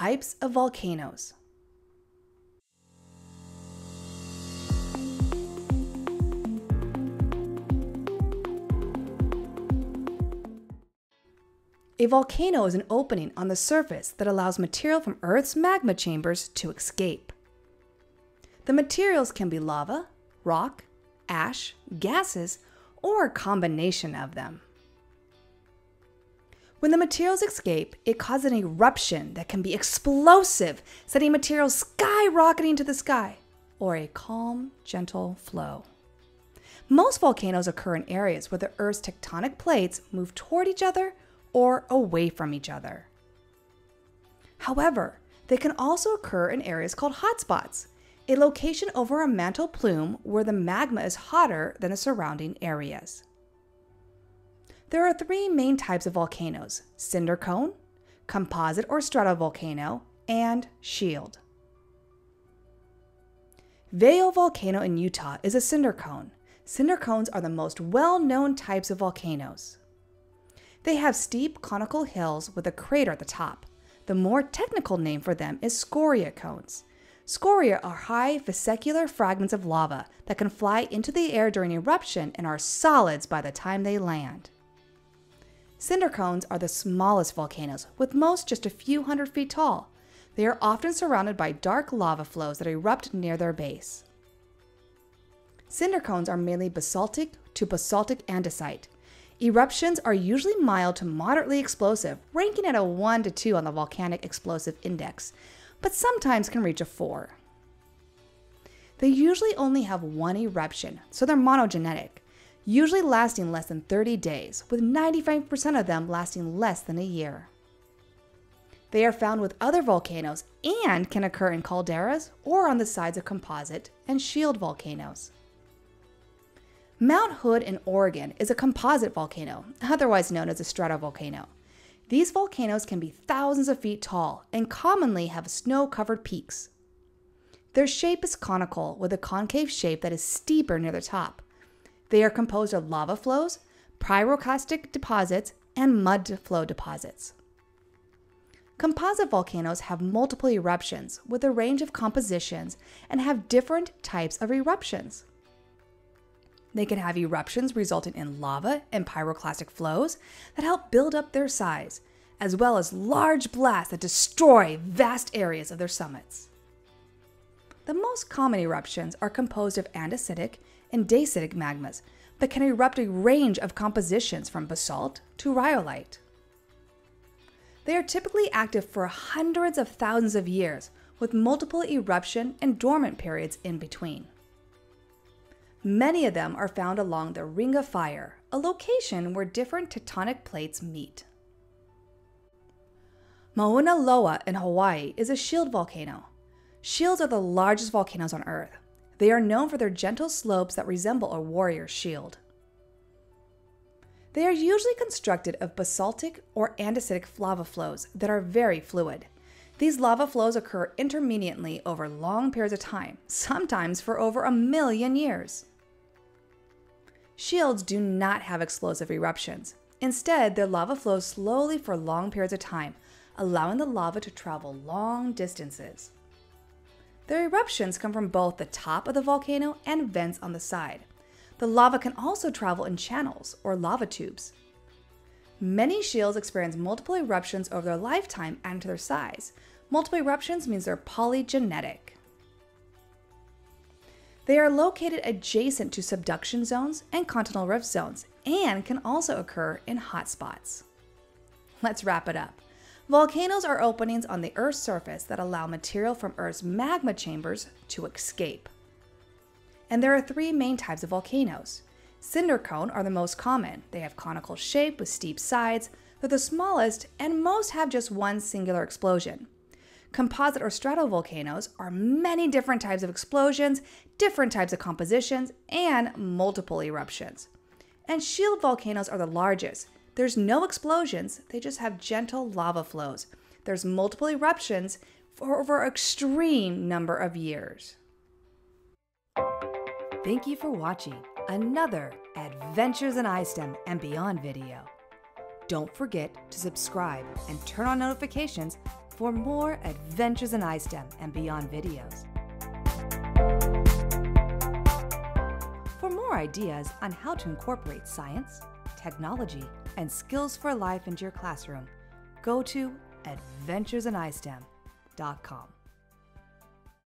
types of volcanoes. A volcano is an opening on the surface that allows material from Earth's magma chambers to escape. The materials can be lava, rock, ash, gases, or a combination of them. When the materials escape, it causes an eruption that can be explosive, sending materials skyrocketing to the sky, or a calm, gentle flow. Most volcanoes occur in areas where the Earth's tectonic plates move toward each other or away from each other. However, they can also occur in areas called hotspots, a location over a mantle plume where the magma is hotter than the surrounding areas. There are three main types of volcanoes cinder cone, composite or stratovolcano, and shield. Veyo Volcano in Utah is a cinder cone. Cinder cones are the most well known types of volcanoes. They have steep conical hills with a crater at the top. The more technical name for them is scoria cones. Scoria are high vesicular fragments of lava that can fly into the air during eruption and are solids by the time they land. Cinder cones are the smallest volcanoes, with most just a few hundred feet tall. They are often surrounded by dark lava flows that erupt near their base. Cinder cones are mainly basaltic to basaltic andesite. Eruptions are usually mild to moderately explosive, ranking at a 1 to 2 on the volcanic explosive index, but sometimes can reach a 4. They usually only have one eruption, so they're monogenetic, usually lasting less than 30 days, with 95% of them lasting less than a year. They are found with other volcanoes and can occur in calderas or on the sides of composite and shield volcanoes. Mount Hood in Oregon is a composite volcano, otherwise known as a stratovolcano. These volcanoes can be thousands of feet tall and commonly have snow covered peaks. Their shape is conical with a concave shape that is steeper near the top. They are composed of lava flows, pyroclastic deposits, and mud flow deposits. Composite volcanoes have multiple eruptions with a range of compositions and have different types of eruptions. They can have eruptions resulting in lava and pyroclastic flows that help build up their size, as well as large blasts that destroy vast areas of their summits. The most common eruptions are composed of andesitic and dacitic magmas, but can erupt a range of compositions from basalt to rhyolite. They are typically active for hundreds of thousands of years, with multiple eruption and dormant periods in between. Many of them are found along the Ring of Fire, a location where different tectonic plates meet. Mauna Loa in Hawaii is a shield volcano. Shields are the largest volcanoes on Earth. They are known for their gentle slopes that resemble a warrior's shield. They are usually constructed of basaltic or andesitic lava flows that are very fluid. These lava flows occur intermittently over long periods of time, sometimes for over a million years. Shields do not have explosive eruptions. Instead, their lava flows slowly for long periods of time, allowing the lava to travel long distances. Their eruptions come from both the top of the volcano and vents on the side. The lava can also travel in channels or lava tubes. Many shields experience multiple eruptions over their lifetime and to their size. Multiple eruptions means they're polygenetic. They are located adjacent to subduction zones and continental rift zones and can also occur in hotspots. Let's wrap it up. Volcanoes are openings on the Earth's surface that allow material from Earth's magma chambers to escape. And there are three main types of volcanoes. Cinder cone are the most common. They have conical shape with steep sides. They're the smallest, and most have just one singular explosion. Composite or stratovolcanoes are many different types of explosions, different types of compositions, and multiple eruptions. And shield volcanoes are the largest. There's no explosions, they just have gentle lava flows. There's multiple eruptions for over an extreme number of years. Thank you for watching another Adventures in iSTEM and Beyond video. Don't forget to subscribe and turn on notifications for more Adventures in iSTEM and Beyond videos. For more ideas on how to incorporate science, technology, and skills for life into your classroom, go to adventuresinistem.com.